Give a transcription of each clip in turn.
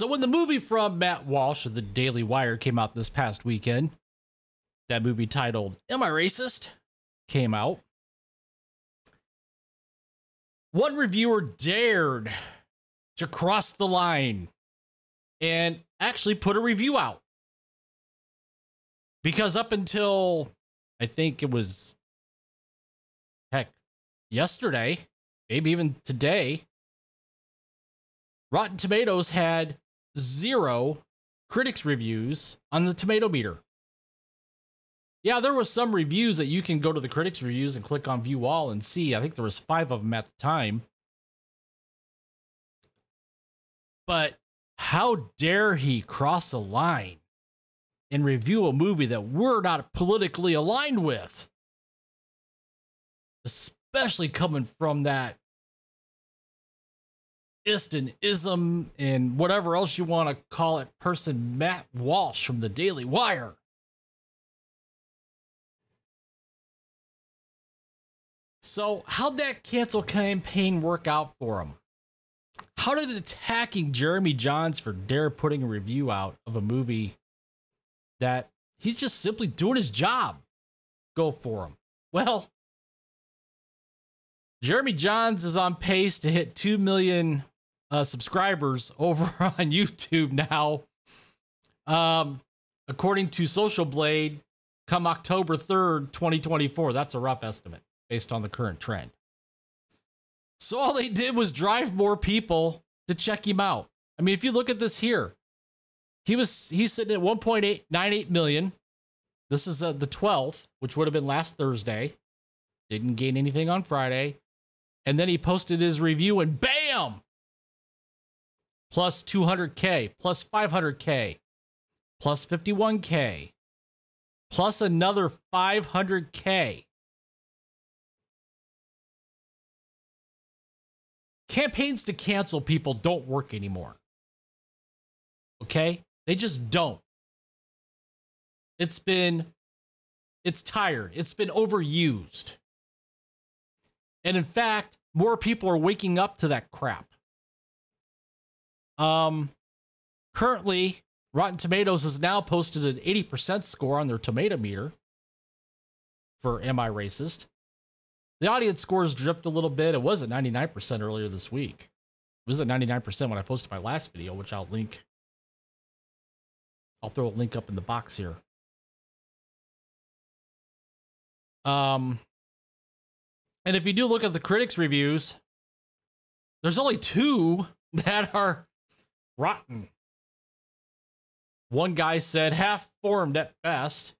So when the movie from Matt Walsh of the Daily Wire came out this past weekend, that movie titled Am I Racist? came out. One reviewer dared to cross the line and actually put a review out. Because up until I think it was heck yesterday, maybe even today, Rotten Tomatoes had zero critics reviews on the tomato meter. Yeah, there was some reviews that you can go to the critics reviews and click on view all and see. I think there was 5 of them at the time. But how dare he cross a line and review a movie that we're not politically aligned with? Especially coming from that Iston ism and whatever else you want to call it person Matt Walsh from the Daily Wire. So, how'd that cancel campaign work out for him? How did attacking Jeremy Jahns for dare putting a review out of a movie that he's just simply doing his job go for him? Well, Jeremy Jahns is on pace to hit 2 million uh, subscribers over on YouTube now. Um, according to Social Blade, come October 3rd, 2024. That's a rough estimate based on the current trend. So all they did was drive more people to check him out. I mean, if you look at this here, he was he's sitting at 1.898 million. This is uh, the 12th, which would have been last Thursday. Didn't gain anything on Friday. And then he posted his review and bam! Plus 200K, plus 500K, plus 51K, plus another 500K. campaigns to cancel people don't work anymore. Okay? They just don't. It's been it's tired. It's been overused. And in fact, more people are waking up to that crap. Um currently Rotten Tomatoes has now posted an 80% score on their tomato meter for Am I Racist? The audience scores dripped a little bit. It was at 99% earlier this week. It was at 99% when I posted my last video, which I'll link. I'll throw a link up in the box here. Um, and if you do look at the critics' reviews, there's only two that are rotten. One guy said half formed at best.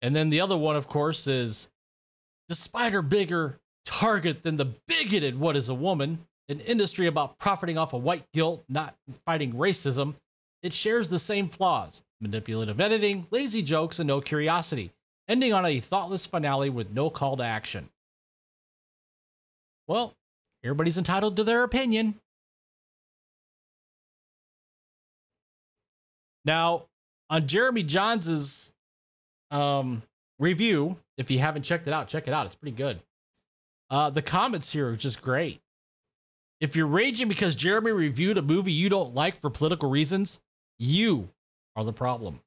And then the other one, of course, is Despite her bigger target than the bigoted What is a Woman, an industry about profiting off of white guilt, not fighting racism, it shares the same flaws manipulative editing, lazy jokes, and no curiosity, ending on a thoughtless finale with no call to action. Well, everybody's entitled to their opinion. Now, on Jeremy Jahns's um, review, if you haven't checked it out, check it out. It's pretty good. Uh, the comments here are just great. If you're raging because Jeremy reviewed a movie you don't like for political reasons, you are the problem.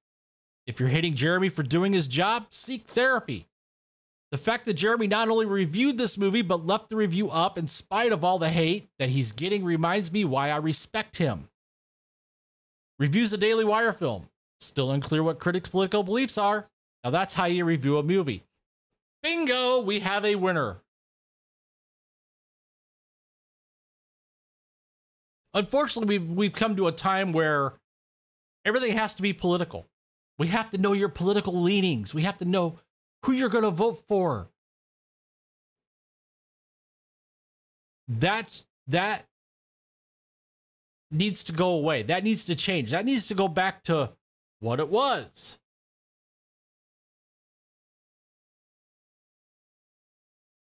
If you're hating Jeremy for doing his job, seek therapy. The fact that Jeremy not only reviewed this movie, but left the review up in spite of all the hate that he's getting reminds me why I respect him. Reviews a Daily Wire film. Still unclear what critics' political beliefs are. Now that's how you review a movie. Bingo, we have a winner. Unfortunately, we've, we've come to a time where everything has to be political. We have to know your political leanings. We have to know who you're going to vote for. That that needs to go away. That needs to change. That needs to go back to what it was.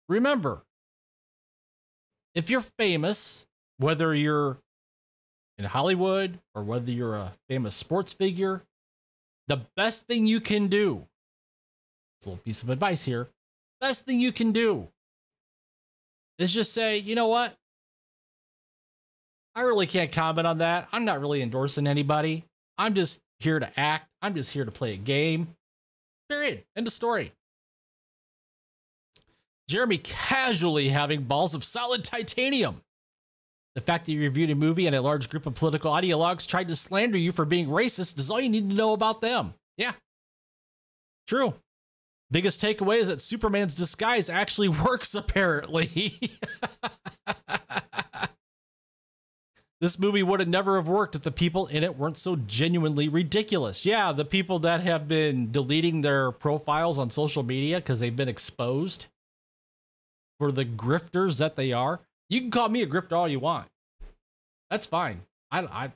Remember, if you're famous, whether you're in Hollywood or whether you're a famous sports figure, the best thing you can do, it's a little piece of advice here, best thing you can do is just say, you know what? I really can't comment on that. I'm not really endorsing anybody. I'm just here to act. I'm just here to play a game. Period. End of story. Jeremy casually having balls of solid titanium. The fact that you reviewed a movie and a large group of political ideologues tried to slander you for being racist is all you need to know about them. Yeah. True. Biggest takeaway is that Superman's disguise actually works, apparently. this movie would have never have worked if the people in it weren't so genuinely ridiculous. Yeah, the people that have been deleting their profiles on social media because they've been exposed for the grifters that they are. You can call me a grifter all you want. That's fine. I, I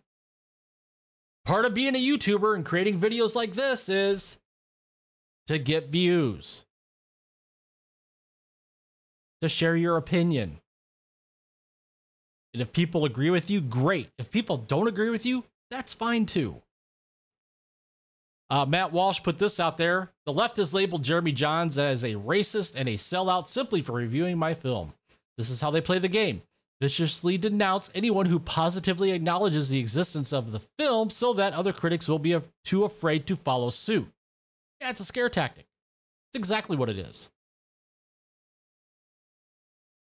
part of being a YouTuber and creating videos like this is to get views, to share your opinion. And if people agree with you, great. If people don't agree with you, that's fine too. Uh, Matt Walsh put this out there. The left has labeled Jeremy Jahns as a racist and a sellout simply for reviewing my film. This is how they play the game. Viciously denounce anyone who positively acknowledges the existence of the film so that other critics will be too afraid to follow suit. Yeah, it's a scare tactic. It's exactly what it is.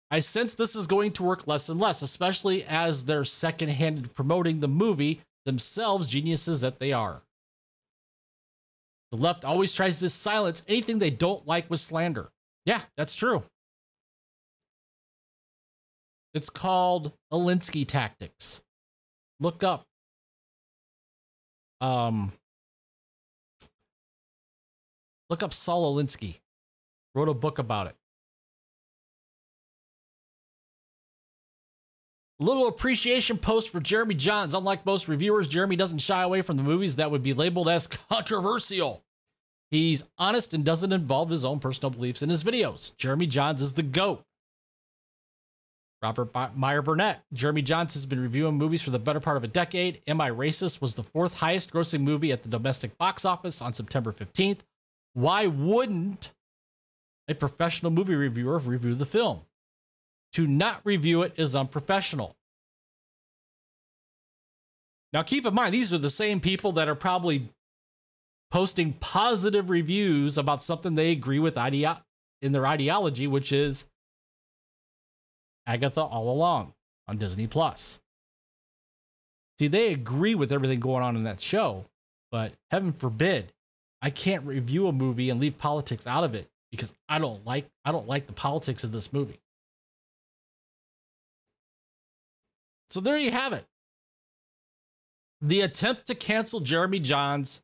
I sense this is going to work less and less, especially as they're second-handed promoting the movie themselves, geniuses that they are. The left always tries to silence anything they don't like with slander. Yeah, that's true. It's called Alinsky tactics. Look up. Um, look up Saul Alinsky. Wrote a book about it. Little appreciation post for Jeremy Jahns. Unlike most reviewers, Jeremy doesn't shy away from the movies that would be labeled as controversial. He's honest and doesn't involve his own personal beliefs in his videos. Jeremy Jahns is the GOAT. Robert Meyer Burnett. Jeremy Jahns has been reviewing movies for the better part of a decade. Am I Racist was the fourth highest grossing movie at the domestic box office on September 15th. Why wouldn't a professional movie reviewer review the film? To not review it is unprofessional. Now, keep in mind, these are the same people that are probably posting positive reviews about something they agree with idea- in their ideology, which is Agatha All Along on Disney Plus. See, they agree with everything going on in that show, but heaven forbid, I can't review a movie and leave politics out of it because I don't like I don't like the politics of this movie. So there you have it. The attempt to cancel Jeremy Jahns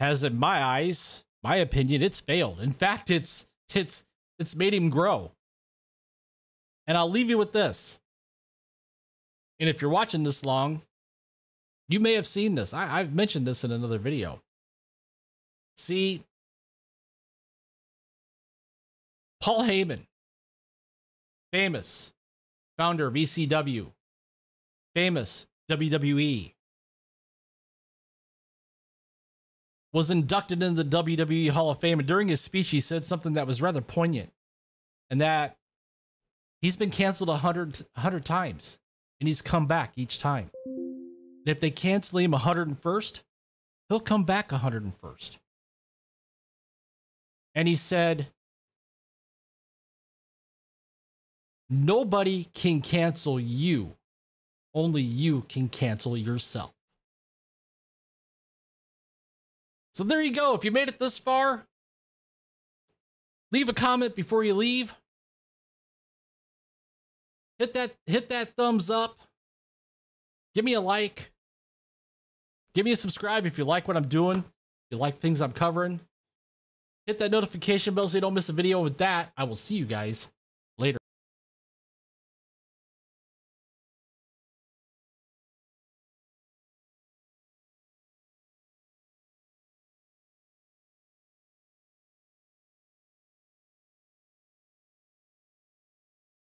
has, in my eyes, my opinion, it's failed. In fact, it's it's it's made him grow. And I'll leave you with this. And if you're watching this long, you may have seen this. I, I've mentioned this in another video. See, Paul Heyman, famous founder of ECW, famous WWE, was inducted into the WWE Hall of Fame. And during his speech, he said something that was rather poignant. And that he's been canceled a hundred, hundred times. And he's come back each time. And if they cancel him 101st, he'll come back 101st. And he said, Nobody can cancel you only you can cancel yourself. So there you go. If you made it this far, leave a comment before you leave. Hit that hit that thumbs up. Give me a like. Give me a subscribe if you like what I'm doing. If you like things I'm covering. Hit that notification bell so you don't miss a video. With that, I will see you guys